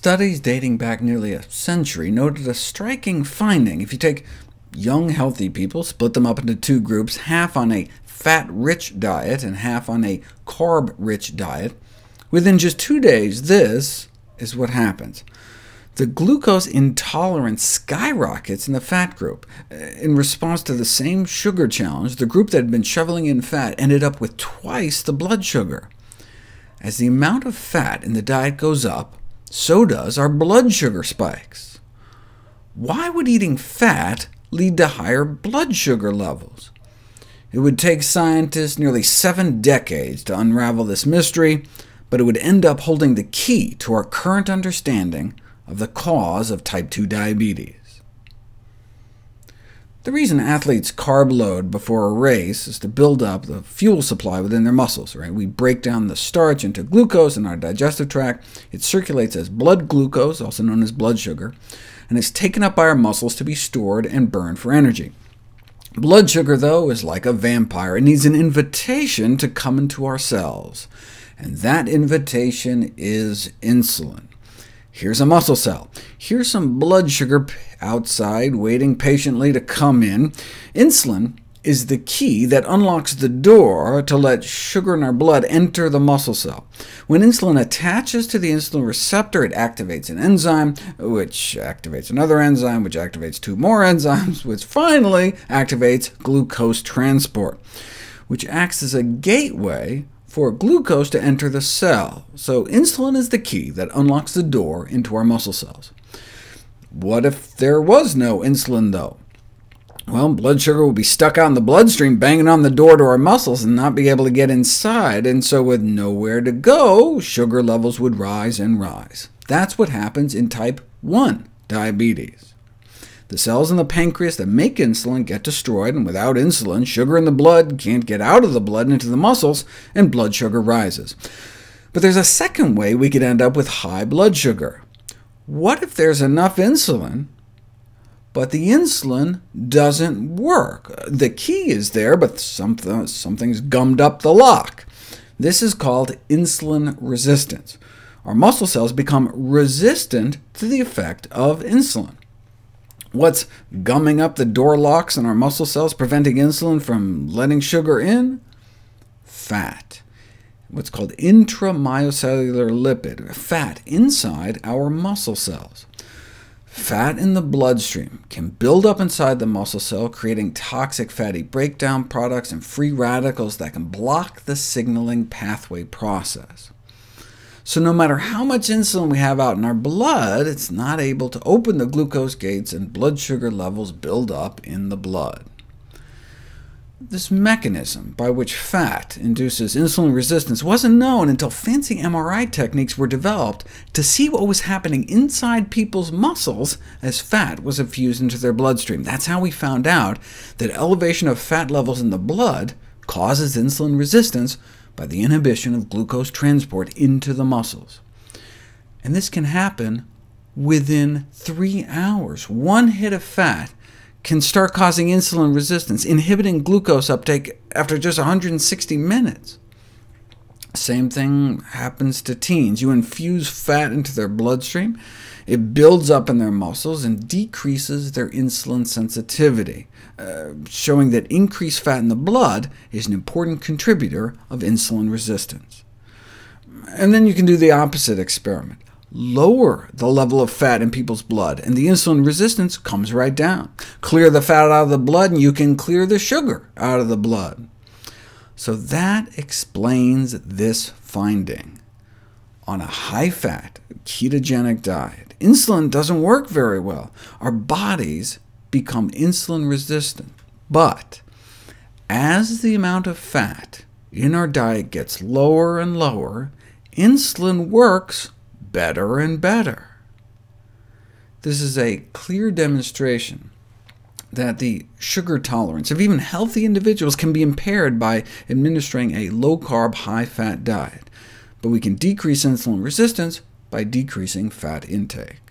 Studies dating back nearly a century noted a striking finding. If you take young, healthy people, split them up into two groups, half on a fat-rich diet and half on a carb-rich diet, within just two days, this is what happens. The glucose intolerance skyrockets in the fat group. Uh, in response to the same sugar challenge, the group that had been shoveling in fat ended up with twice the blood sugar. As the amount of fat in the diet goes up, so does our blood sugar spikes. Why would eating fat lead to higher blood sugar levels? It would take scientists nearly seven decades to unravel this mystery, but it would end up holding the key to our current understanding of the cause of type 2 diabetes. The reason athletes carb load before a race is to build up the fuel supply within their muscles. Right? We break down the starch into glucose in our digestive tract. It circulates as blood glucose, also known as blood sugar, and is taken up by our muscles to be stored and burned for energy. Blood sugar, though, is like a vampire. It needs an invitation to come into our cells, and that invitation is insulin. Here's a muscle cell. Here's some blood sugar outside, waiting patiently to come in. Insulin is the key that unlocks the door to let sugar in our blood enter the muscle cell. When insulin attaches to the insulin receptor, it activates an enzyme, which activates another enzyme, which activates two more enzymes, which finally activates glucose transport, which acts as a gateway for glucose to enter the cell. So insulin is the key that unlocks the door into our muscle cells. What if there was no insulin, though? Well, blood sugar will be stuck out in the bloodstream, banging on the door to our muscles, and not be able to get inside, and so with nowhere to go, sugar levels would rise and rise. That's what happens in type 1 diabetes. The cells in the pancreas that make insulin get destroyed, and without insulin, sugar in the blood can't get out of the blood into the muscles, and blood sugar rises. But there's a second way we could end up with high blood sugar. What if there's enough insulin, but the insulin doesn't work? The key is there, but something, something's gummed up the lock. This is called insulin resistance. Our muscle cells become resistant to the effect of insulin. What's gumming up the door locks in our muscle cells, preventing insulin from letting sugar in? Fat. What's called intramyocellular lipid, fat inside our muscle cells. Fat in the bloodstream can build up inside the muscle cell, creating toxic fatty breakdown products and free radicals that can block the signaling pathway process. So no matter how much insulin we have out in our blood, it's not able to open the glucose gates, and blood sugar levels build up in the blood. This mechanism by which fat induces insulin resistance wasn't known until fancy MRI techniques were developed to see what was happening inside people's muscles as fat was infused into their bloodstream. That's how we found out that elevation of fat levels in the blood causes insulin resistance, by the inhibition of glucose transport into the muscles. And this can happen within three hours. One hit of fat can start causing insulin resistance, inhibiting glucose uptake after just 160 minutes. Same thing happens to teens. You infuse fat into their bloodstream, it builds up in their muscles and decreases their insulin sensitivity, uh, showing that increased fat in the blood is an important contributor of insulin resistance. And then you can do the opposite experiment. Lower the level of fat in people's blood, and the insulin resistance comes right down. Clear the fat out of the blood, and you can clear the sugar out of the blood. So that explains this finding. On a high-fat, ketogenic diet, insulin doesn't work very well. Our bodies become insulin resistant. But as the amount of fat in our diet gets lower and lower, insulin works better and better. This is a clear demonstration that the sugar tolerance of even healthy individuals can be impaired by administering a low-carb, high-fat diet, but we can decrease insulin resistance by decreasing fat intake.